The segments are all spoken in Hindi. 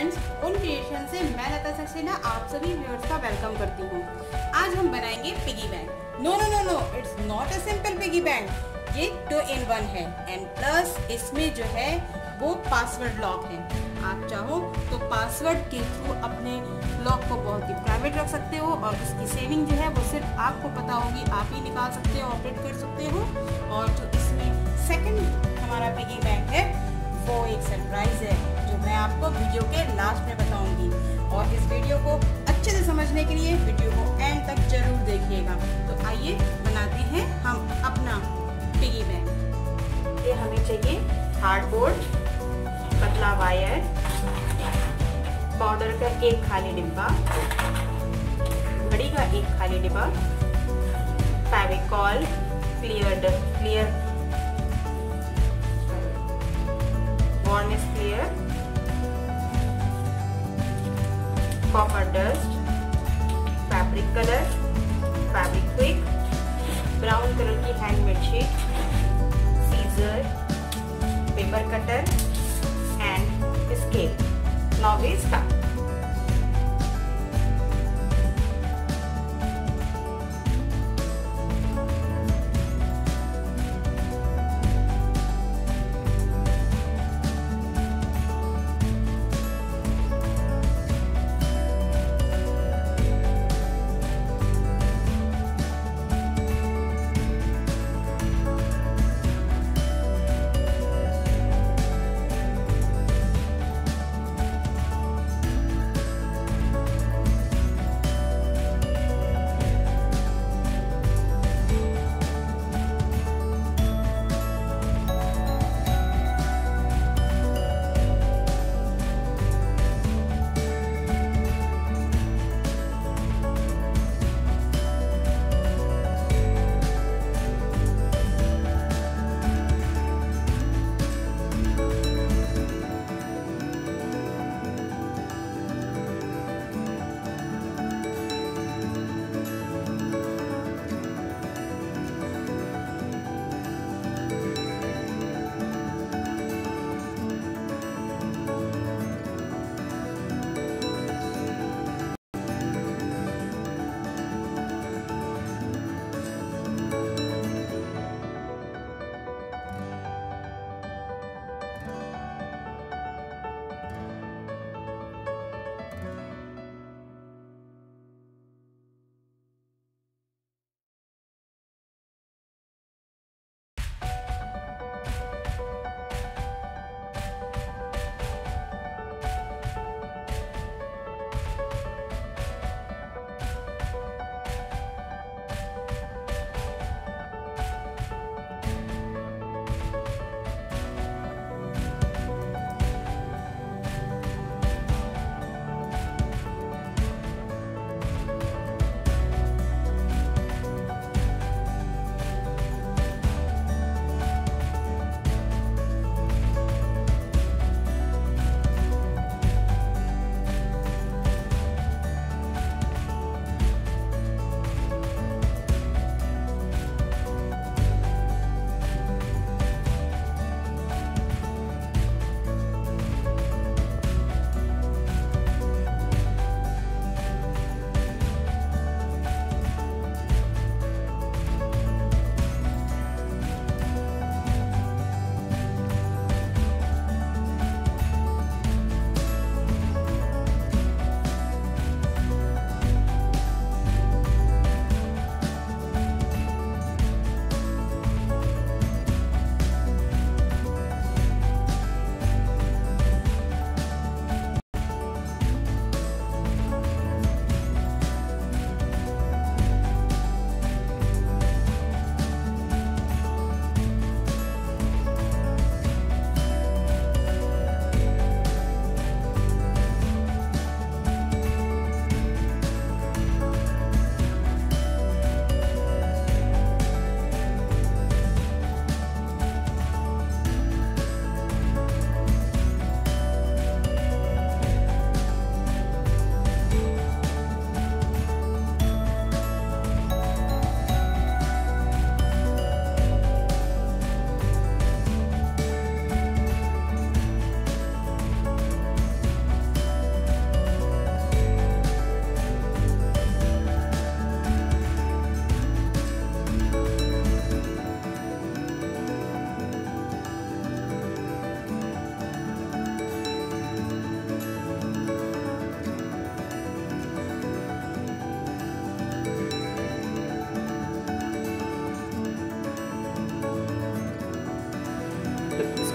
फ्रेंड्स उन क्रिएशन से मैं लता सक्सेना, आप सभी व्यूअर्स का वेलकम करती हूँ। आज हम बनाएँगे piggy bank no no no no it's not a simple piggy bank ये टू इन वन है। एंड प्लस इसमें जो है, वो पासवर्ड लॉक है। आप चाहो तो पासवर्ड के थ्रू अपने लॉक को बहुत ही प्राइवेट रख सकते हो और उसकी सेविंग जो है, वो सिर्फ़ आपको पता होगी। आप ही निकाल सकते हो ऑपरेट कर सकते हो। और जो इसमें सेकंड हमारा पिगी बैंक है, वो एक सरप्राइज़ है। आपको वीडियो के लास्ट में बताऊँगी। और इस वीडियो को अच्छे से समझने के लिए वीडियो को एंड तक ज़रूर देखिएगा। तो आइए, बनाते हैं हम अपना पिगी बैंक ये हमें चाहिए हार्डबोर्ड पतला वायर पाउडर का एक खाली डिब्बा, घड़ी का एक खाली डिब्बा, Fevicol clear clear is clear copper dust fabric color fabric quick brown color की handmade sheet scissor paper cutter and scale now we start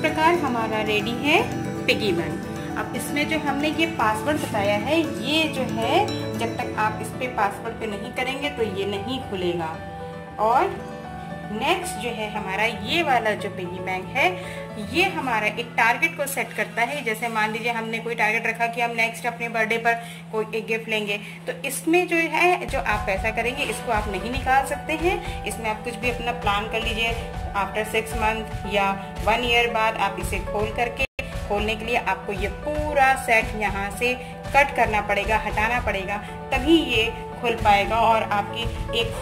प्रकार हमारा रेडी है पिगी बन अब इसमें जो हमने ये पासवर्ड बताया है, ये जो है, जब तक आप इस पे पासवर्ड पे नहीं करेंगे तो ये नहीं खुलेगा. और नेक्स्ट जो है हमारा ये वाला जो पिगी बैंक है, ये हमारा एक टारगेट को सेट करता है। जैसे मान लीजिए हमने कोई टारगेट रखा कि हम नेक्स्ट अपने बर्थडे पर कोई एक गिफ्ट लेंगे तो इसमें जो है, जो आप पैसा करेंगे, इसको आप नहीं निकाल सकते हैं। इसमें आप कुछ भी अपना प्लान कर लीजिए। आफ्टर सिक्स मंथ या वन ईयर बाद आप इसे खोल करके, खोलने के लिए आपको ये पूरा सेट यहाँ से कट करना पड़ेगा, हटाना पड़ेगा। तभी ये खुल पाएगा और आपकी एक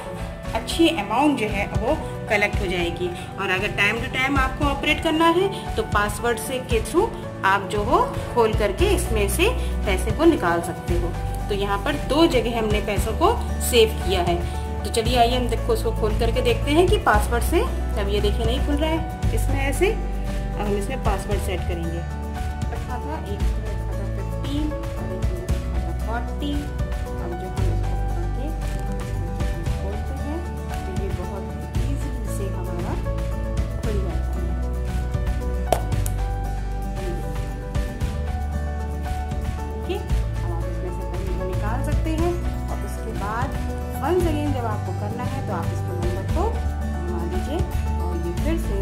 अच्छी अमाउंट जो है वो कलेक्ट हो जाएगी और अगर टाइम टू टाइम आपको ऑपरेट करना है तो पासवर्ड से के थ्रू आप जो हो खोल करके इसमें से पैसे को निकाल सकते हो तो यहाँ पर दो जगह हमने पैसों को सेव किया है तो चलिए आइए हम देखो उसको खोल करके देखते हैं कि पासवर्ड से अब ये देखिए नहीं खुल रहा है इसमें ऐसे अब हम इसमें पासवर्ड सेट करेंगे था एक था फिफ्टीन और एक रखा था फोर्टी वंस अगेन जब आपको करना है तो आप इसको नंबर को घुमा दीजिए और ये फिर से